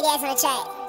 Kitty ass on the track.